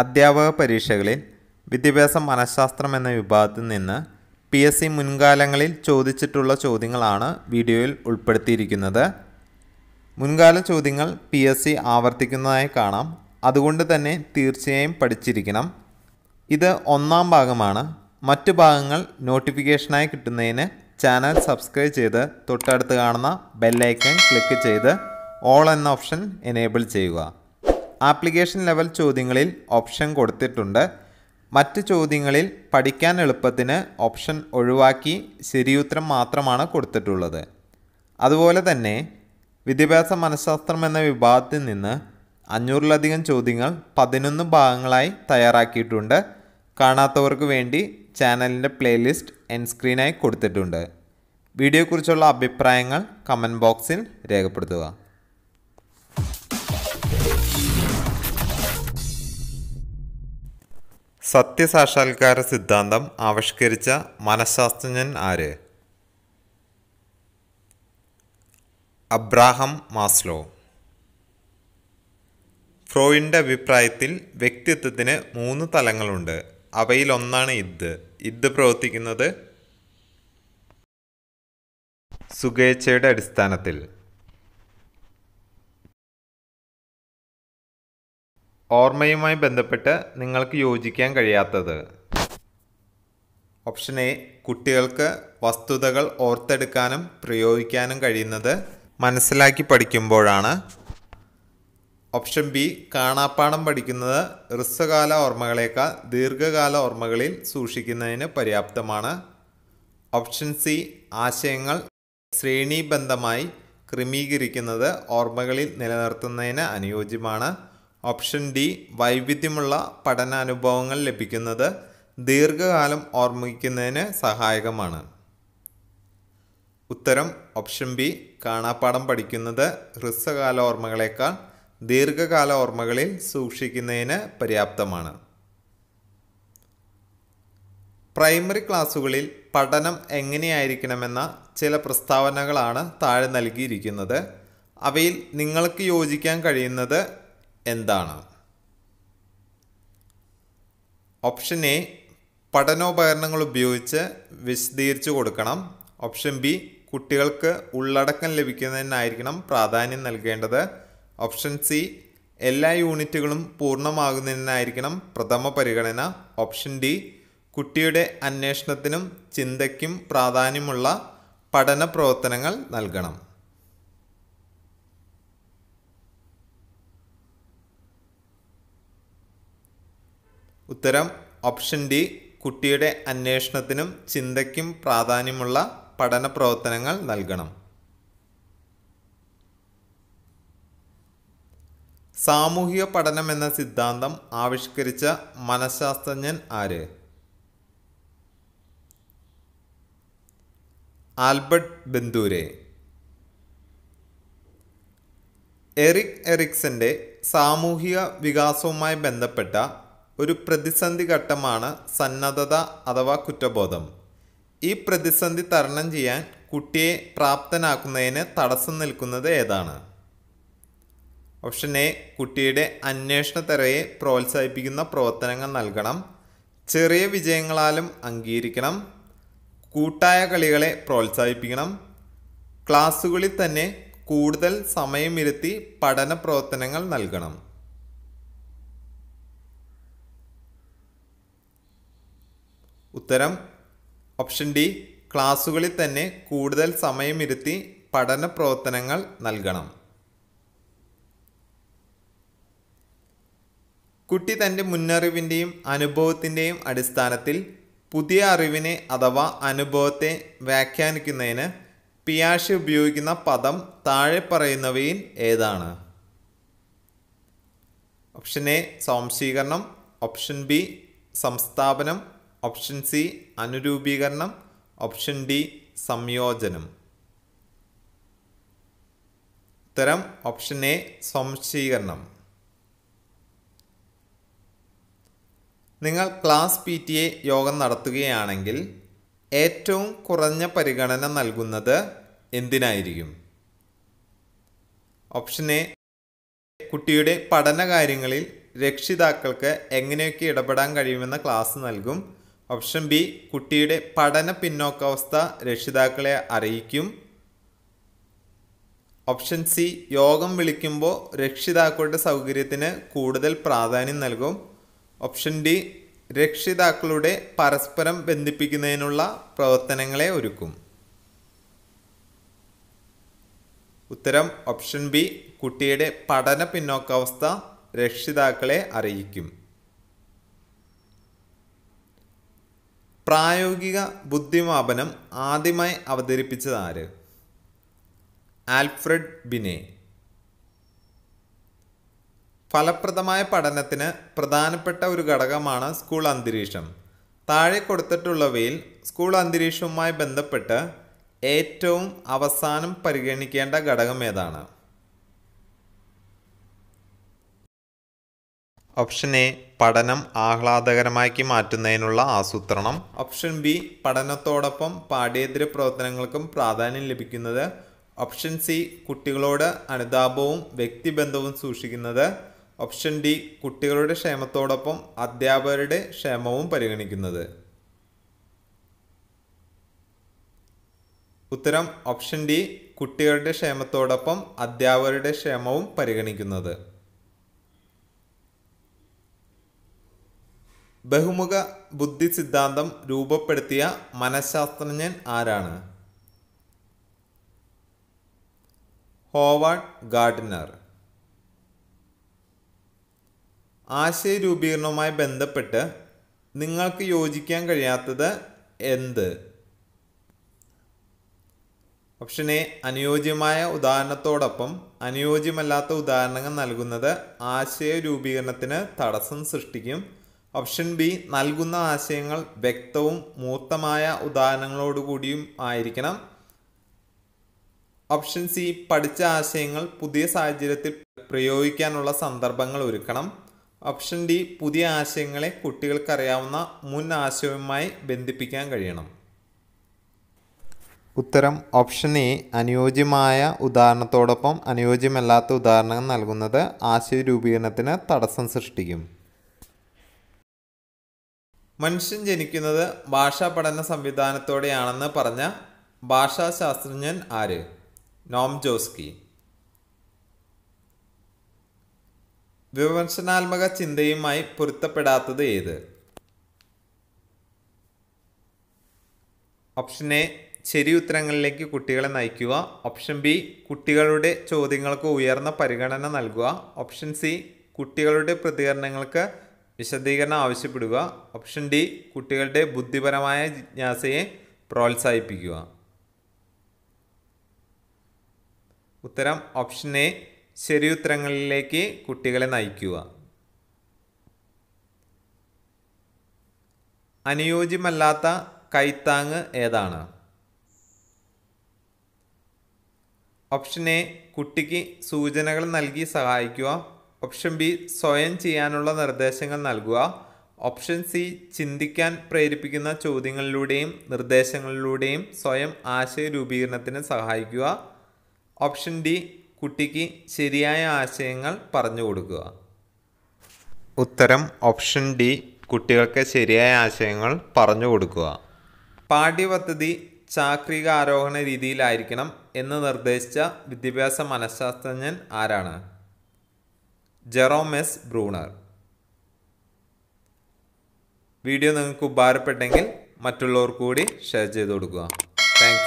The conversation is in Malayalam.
അധ്യാപക പരീക്ഷകളിൽ വിദ്യാഭ്യാസ മനഃശാസ്ത്രം എന്ന വിഭാഗത്തിൽ നിന്ന് പി എസ് സി മുൻകാലങ്ങളിൽ ചോദിച്ചിട്ടുള്ള ചോദ്യങ്ങളാണ് വീഡിയോയിൽ ഉൾപ്പെടുത്തിയിരിക്കുന്നത്. മുൻകാല ചോദ്യങ്ങൾ പി എസ് സി ആവർത്തിക്കുന്നതായി കാണാം. അതുകൊണ്ട് തന്നെ തീർച്ചയായും പഠിച്ചിരിക്കണം. ഇത് ഒന്നാം ഭാഗമാണ്. മറ്റു ഭാഗങ്ങൾ നോട്ടിഫിക്കേഷനായി കിട്ടുന്നതിന് ചാനൽ സബ്സ്ക്രൈബ് ചെയ്ത് തൊട്ടടുത്ത് കാണുന്ന ബെല്ലൈക്കൺ ക്ലിക്ക് ചെയ്ത് ഓൾ എന്ന ഓപ്ഷൻ എനേബിൾ ചെയ്യുക. ആപ്ലിക്കേഷൻ ലെവൽ ചോദ്യങ്ങളിൽ ഓപ്ഷൻ കൊടുത്തിട്ടുണ്ട്. മറ്റ് ചോദ്യങ്ങളിൽ പഠിക്കാൻ എളുപ്പത്തിന് ഓപ്ഷൻ ഒഴിവാക്കി ശരിയുത്തരം മാത്രമാണ് കൊടുത്തിട്ടുള്ളത്. അതുപോലെ തന്നെ വിദ്യാഭ്യാസ മനഃശാസ്ത്രം എന്ന വിഭാഗത്തിൽ നിന്ന് അഞ്ഞൂറിലധികം ചോദ്യങ്ങൾ പതിനൊന്ന് ഭാഗങ്ങളായി തയ്യാറാക്കിയിട്ടുണ്ട്. കാണാത്തവർക്ക് വേണ്ടി ചാനലിന്റെ പ്ലേലിസ്റ്റ് എൻ സ്ക്രീനായി കൊടുത്തിട്ടുണ്ട്. വീഡിയോയെക്കുറിച്ചുള്ള അഭിപ്രായങ്ങൾ കമന്റ് ബോക്സിൽ രേഖപ്പെടുത്തുക. സത്യസാക്ഷാത്കാര സിദ്ധാന്തം ആവിഷ്കരിച്ച മനഃശാസ്ത്രജ്ഞൻ ആര്? Abraham Maslow. ഫ്രോയിന്റെ അഭിപ്രായത്തിൽ വ്യക്തിത്വത്തിന് മൂന്ന് തലങ്ങളുണ്ട്. അവയിൽ ഒന്നാണ് ഇദ് പ്രവർത്തിക്കുന്നത് സുഖേച്ഛയുടെ അടിസ്ഥാനത്തിൽ. ഓർമ്മയുമായി ബന്ധപ്പെട്ട് നിങ്ങൾക്ക് യോജിക്കാൻ കഴിയാത്തത്. ഓപ്ഷൻ എ കുട്ടികൾക്ക് വസ്തുതകൾ ഓർത്തെടുക്കാനും പ്രയോഗിക്കാനും കഴിയുന്നത് മനസ്സിലാക്കി പഠിക്കുമ്പോഴാണ്. ഓപ്ഷൻ ബി കാണാപ്പാടം പഠിക്കുന്നത് ഹ്രസ്വകാല ഓർമ്മകളേക്കാൾ ദീർഘകാല ഓർമ്മകളിൽ സൂക്ഷിക്കുന്നതിന് പര്യാപ്തമാണ്. ഓപ്ഷൻ സി ആശയങ്ങൾ ശ്രേണീബന്ധമായി ക്രമീകരിക്കുന്നത് ഓർമ്മകളിൽ നിലനിർത്തുന്നതിന് അനുയോജ്യമാണ്. ഓപ്ഷൻ ഡി വൈവിധ്യമുള്ള പഠനാനുഭവങ്ങൾ ലഭിക്കുന്നത് ദീർഘകാലം ഓർമ്മിക്കുന്നതിന് സഹായകമാണ്. ഉത്തരം ഓപ്ഷൻ ബി കാണാപ്പാഠം പഠിക്കുന്നത് ഹ്രസ്വകാല ഓർമ്മകളേക്കാൾ ദീർഘകാല ഓർമ്മകളിൽ സൂക്ഷിക്കുന്നതിന് പര്യാപ്തമാണ്. പ്രൈമറി ക്ലാസ്സുകളിൽ പഠനം എങ്ങനെയായിരിക്കണമെന്ന ചില പ്രസ്താവനകളാണ് താഴെ നൽകിയിരിക്കുന്നത്. അവയിൽ നിങ്ങൾക്ക് യോജിക്കാൻ കഴിയുന്നത് എന്താണ്? ഓപ്ഷൻ എ പഠനോപകരണങ്ങൾ ഉപയോഗിച്ച് വിശദീകരിച്ചു കൊടുക്കണം. ഓപ്ഷൻ ബി കുട്ടികൾക്ക് ഉള്ളടക്കം ലഭിക്കുന്നതിനായിരിക്കണം പ്രാധാന്യം നൽകേണ്ടത്. ഓപ്ഷൻ സി എല്ലാ യൂണിറ്റുകളും പൂർണമാകുന്നതിനായിരിക്കണം പ്രഥമ പരിഗണന. ഓപ്ഷൻ ഡി കുട്ടിയുടെ അന്വേഷണത്തിനും ചിന്തയ്ക്കും പ്രാധാന്യമുള്ള പഠന പ്രവർത്തനങ്ങൾ നൽകണം. ഉത്തരം ഓപ്ഷൻ ഡി കുട്ടിയുടെ അന്വേഷണത്തിനും ചിന്തയ്ക്കും പ്രാധാന്യമുള്ള പഠന പ്രവർത്തനങ്ങൾ നൽകണം. സാമൂഹിക പഠനം എന്ന സിദ്ധാന്തം ആവിഷ്കരിച്ച മനഃശാസ്ത്രജ്ഞൻ ആര്? ആൽബർട്ട് ബന്ദൂരെ എറിക് എറിക്സന്റെ സാമൂഹിക വികാസവുമായി ബന്ധപ്പെട്ട ഒരു പ്രതിസന്ധി ഘട്ടമാണ് സന്നദ്ധത അഥവാ കുറ്റബോധം. ഈ പ്രതിസന്ധി തരണം ചെയ്യാൻ കുട്ടിയെ പ്രാപ്തനാക്കുന്നതിന് തടസ്സം നിൽക്കുന്നത് ഏതാണ്? ഓപ്ഷൻ എ കുട്ടിയുടെ അന്വേഷണ തരയെ പ്രോത്സാഹിപ്പിക്കുന്ന പ്രവർത്തനങ്ങൾ നൽകണം. ചെറിയ വിജയങ്ങളാലും അംഗീകരിക്കണം. കൂട്ടായ കളികളെ പ്രോത്സാഹിപ്പിക്കണം. ക്ലാസ്സുകളിൽ തന്നെ കൂടുതൽ സമയമിരുത്തി പഠന പ്രവർത്തനങ്ങൾ നൽകണം. ഉത്തരം ഓപ്ഷൻ ഡി ക്ലാസ്സുകളിൽ തന്നെ കൂടുതൽ സമയമിരുത്തി പഠന പ്രവർത്തനങ്ങൾ നൽകണം. കുട്ടി തന്റെ മുന്നറിവിന്റെയും അനുഭവത്തിന്റെയും അടിസ്ഥാനത്തിൽ പുതിയ അറിവിനെ അഥവാ അനുഭവത്തെ വ്യാഖ്യാനിക്കുന്നതിന് പിയാഷി ഉപയോഗിക്കുന്ന പദം താഴെ പറയുന്നവയിൽ ഏതാണ്? ഓപ്ഷൻ എ സ്വാംശീകരണം. ഓപ്ഷൻ ബി സംസ്ഥാപനം. ഓപ്ഷൻ സി അനുരൂപീകരണം ഓപ്ഷൻ ഡി സംയോജനം. ഉത്തരം ഓപ്ഷൻ എ സംശീകരണം നിങ്ങൾ ക്ലാസ് പി ടി എ യോഗം നടത്തുകയാണെങ്കിൽ ഏറ്റവും കുറഞ്ഞ പരിഗണന നൽകുന്നത് എന്തിനായിരിക്കും? ഓപ്ഷൻ എ കുട്ടിയുടെ പഠന കാര്യങ്ങളിൽ രക്ഷിതാക്കൾക്ക് എങ്ങനെയൊക്കെ ഇടപെടാൻ കഴിയുമെന്ന ക്ലാസ് നൽകും. ഓപ്ഷൻ ബി കുട്ടിയുടെ പഠന പിന്നോക്കാവസ്ഥ രക്ഷിതാക്കളെ അറിയിക്കും. ഓപ്ഷൻ സി യോഗം വിളിക്കുമ്പോൾ രക്ഷിതാക്കളുടെ സൗകര്യത്തിന് കൂടുതൽ പ്രാധാന്യം നൽകും. ഓപ്ഷൻ ഡി രക്ഷിതാക്കളുടെ പരസ്പരം ബന്ധിപ്പിക്കുന്നതിനുള്ള പ്രവർത്തനങ്ങളെ ഒരുക്കും. ഉത്തരം ഓപ്ഷൻ ബി കുട്ടിയുടെ പഠന പിന്നോക്കാവസ്ഥ രക്ഷിതാക്കളെ അറിയിക്കും. പ്രായോഗിക ബുദ്ധിമാപനം ആദ്യമായി അവതരിപ്പിച്ചത് ആര് ആൽഫ്രഡ് ബിനെ. ഫലപ്രദമായ പഠനത്തിന് പ്രധാനപ്പെട്ട ഒരു ഘടകമാണ് സ്കൂൾ അന്തരീക്ഷം. താഴെ കൊടുത്തിട്ടുള്ളവയിൽ സ്കൂൾ അന്തരീക്ഷവുമായി ബന്ധപ്പെട്ട് ഏറ്റവും അവസാനം പരിഗണിക്കേണ്ട ഘടകം ഏതാണ്? ഓപ്ഷൻ എ പഠനം ആഹ്ലാദകരമാക്കി മാറ്റുന്നതിനുള്ള ആസൂത്രണം. ഓപ്ഷൻ ബി പഠനത്തോടൊപ്പം പാഠ്യേതര പ്രവർത്തനങ്ങൾക്കും പ്രാധാന്യം ലഭിക്കുന്നത്. ഓപ്ഷൻ സി കുട്ടികളോട് അനുതാപവും വ്യക്തിബന്ധവും സൂക്ഷിക്കുന്നത്. ഓപ്ഷൻ ഡി കുട്ടികളുടെ ക്ഷേമത്തോടൊപ്പം അധ്യാപകരുടെ ക്ഷേമവും പരിഗണിക്കുന്നത്. ഉത്തരം ഓപ്ഷൻ ഡി കുട്ടികളുടെ ക്ഷേമത്തോടൊപ്പം അധ്യാപകരുടെ ക്ഷേമവും പരിഗണിക്കുന്നത്. ബഹുമുഖ ബുദ്ധി സിദ്ധാന്തം രൂപപ്പെടുത്തിയ മനഃശാസ്ത്രജ്ഞൻ ആരാണ്? Howard Gardner. ആശയരൂപീകരണവുമായി ബന്ധപ്പെട്ട് നിങ്ങൾക്ക് യോജിക്കാൻ കഴിയാത്തത് എന്ത്? ഓപ്ഷൻ എ അനുയോജ്യമായ ഉദാഹരണത്തോടൊപ്പം അനുയോജ്യമല്ലാത്ത ഉദാഹരണങ്ങൾ നൽകുന്നത് ആശയ രൂപീകരണത്തിന് തടസ്സം സൃഷ്ടിക്കും. ഓപ്ഷൻ ബി നൽകുന്ന ആശയങ്ങൾ വ്യക്തവും മൂർത്തമായ ഉദാഹരണങ്ങളോടുകൂടിയും ആയിരിക്കണം. ഓപ്ഷൻ സി പഠിച്ച ആശയങ്ങൾ പുതിയ സാഹചര്യത്തിൽ പ്രയോഗിക്കാനുള്ള സന്ദർഭങ്ങൾ ഒരുക്കണം. ഓപ്ഷൻ ഡി പുതിയ ആശയങ്ങളെ കുട്ടികൾക്കറിയാവുന്ന മുൻ ആശയവുമായി ബന്ധിപ്പിക്കാൻ കഴിയണം. ഉത്തരം ഓപ്ഷൻ എ അനുയോജ്യമായ ഉദാഹരണത്തോടൊപ്പം അനുയോജ്യമല്ലാത്ത ഉദാഹരണങ്ങൾ നൽകുന്നത് ആശയ രൂപീകരണത്തിന് തടസ്സം സൃഷ്ടിക്കും. മനുഷ്യൻ ജനിക്കുന്നത് ഭാഷാ പഠന സംവിധാനത്തോടെയാണെന്ന് പറഞ്ഞ ഭാഷാശാസ്ത്രജ്ഞൻ ആര്? നോം ജോസ്കി. വിമർശനാത്മക ചിന്തയുമായി പൊരുത്തപ്പെടാത്തത് ഏത്? ഓപ്ഷൻ എ ശരി ഉത്തരങ്ങളിലേക്ക് കുട്ടികളെ നയിക്കുക. ഓപ്ഷൻ ബി കുട്ടികളുടെ ചോദ്യങ്ങൾക്ക് ഉയർന്ന പരിഗണന നൽകുക. ഓപ്ഷൻ സി കുട്ടികളുടെ പ്രതികരണങ്ങൾക്ക് വിശദീകരണം ആവശ്യപ്പെടുക. ഓപ്ഷൻ ഡി കുട്ടികളുടെ ബുദ്ധിപരമായ ജിജ്ഞാസയെ പ്രോത്സാഹിപ്പിക്കുക. ഉത്തരം ഓപ്ഷൻ എ ശരി ഉത്തരങ്ങളിലേക്ക് കുട്ടികളെ നയിക്കുക. അനുയോജ്യമല്ലാത്ത കൈത്താങ് ഏതാണ്? ഓപ്ഷൻ എ കുട്ടിക്ക് സൂചനകൾ നൽകി സഹായിക്കുക. ഓപ്ഷൻ ബി സ്വയം ചെയ്യാനുള്ള നിർദ്ദേശങ്ങൾ നൽകുക. ഓപ്ഷൻ സി ചിന്തിക്കാൻ പ്രേരിപ്പിക്കുന്ന ചോദ്യങ്ങളിലൂടെയും നിർദ്ദേശങ്ങളിലൂടെയും സ്വയം ആശയ രൂപീകരണത്തിന് സഹായിക്കുക. ഓപ്ഷൻ ഡി കുട്ടിക്ക് ശരിയായ ആശയങ്ങൾ പറഞ്ഞു കൊടുക്കുക. ഉത്തരം ഓപ്ഷൻ ഡി കുട്ടികൾക്ക് ശരിയായ ആശയങ്ങൾ പറഞ്ഞു കൊടുക്കുക. പാഠ്യപദ്ധതി ചാക്രിക ആരോഹണ രീതിയിലായിരിക്കണം എന്ന് നിർദ്ദേശിച്ച വിദ്യാഭ്യാസ മനഃശാസ്ത്രജ്ഞൻ ആരാണ്? Jerome S Bruner. വീഡിയോ നിങ്ങൾക്ക് ഉപകാരപ്പെട്ടെങ്കിൽ മറ്റുള്ളവർ കൂടി ഷെയർ ചെയ്ത് കൊടുക്കുക. താങ്ക്